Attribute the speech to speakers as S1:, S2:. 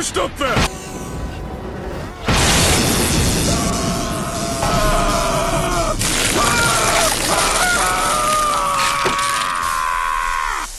S1: up there! stop that!